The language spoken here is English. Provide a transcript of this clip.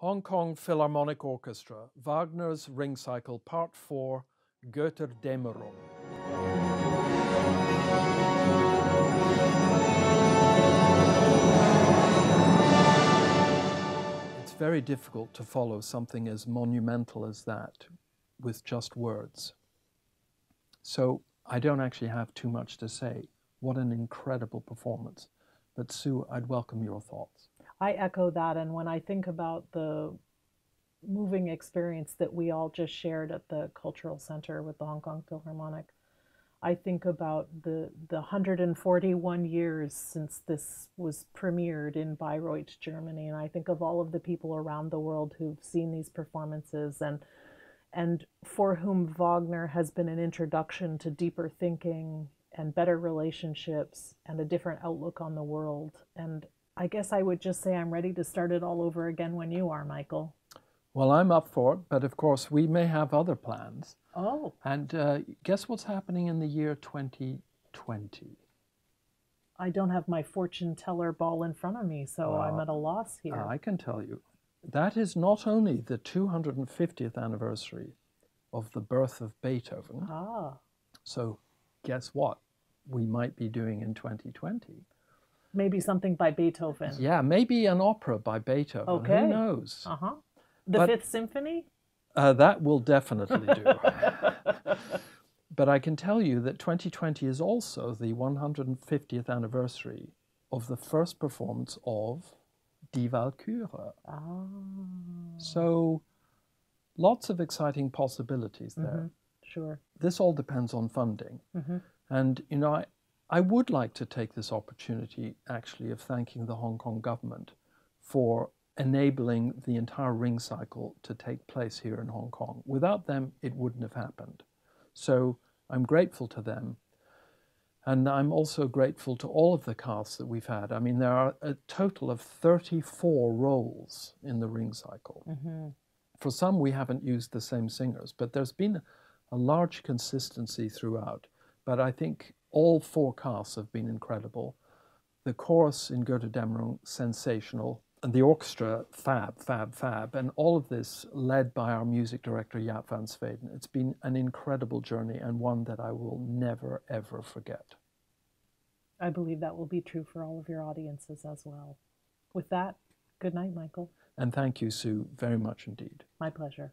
Hong Kong Philharmonic Orchestra, Wagner's Ring Cycle, Part 4, Götterdämmerung. It's very difficult to follow something as monumental as that with just words. So I don't actually have too much to say. What an incredible performance. But Sue, I'd welcome your thoughts. I echo that. And when I think about the moving experience that we all just shared at the Cultural Center with the Hong Kong Philharmonic, I think about the, the 141 years since this was premiered in Bayreuth, Germany. And I think of all of the people around the world who've seen these performances and and for whom Wagner has been an introduction to deeper thinking and better relationships and a different outlook on the world. And I guess I would just say I'm ready to start it all over again when you are, Michael. Well, I'm up for it, but of course, we may have other plans. Oh. And uh, guess what's happening in the year 2020? I don't have my fortune teller ball in front of me, so uh, I'm at a loss here. I can tell you. That is not only the 250th anniversary of the birth of Beethoven. Ah. So, guess what? We might be doing in 2020 maybe something by Beethoven. Yeah, maybe an opera by Beethoven. Okay. Who knows? Uh huh. The but, Fifth Symphony? Uh, that will definitely do. but I can tell you that 2020 is also the 150th anniversary of the first performance of Die Walküre. Ah. So lots of exciting possibilities there. Mm-hmm. Sure. This all depends on funding. Mm-hmm. And, you know, I, I would like to take this opportunity actually of thanking the Hong Kong government for enabling the entire ring cycle to take place here in Hong Kong. Without them, it wouldn't have happened. So I'm grateful to them. And I'm also grateful to all of the casts that we've had. I mean, there are a total of 34 roles in the ring cycle. Mm-hmm. For some, we haven't used the same singers, but there's been a large consistency throughout. But I think all four casts have been incredible. The chorus in Götterdämmerung, sensational. And the orchestra, fab, fab, fab. And all of this led by our music director, Jaap van Zweden. It's been an incredible journey and one that I will never, ever forget. I believe that will be true for all of your audiences as well. With that, good night, Michael. And thank you, Sue, very much indeed. My pleasure.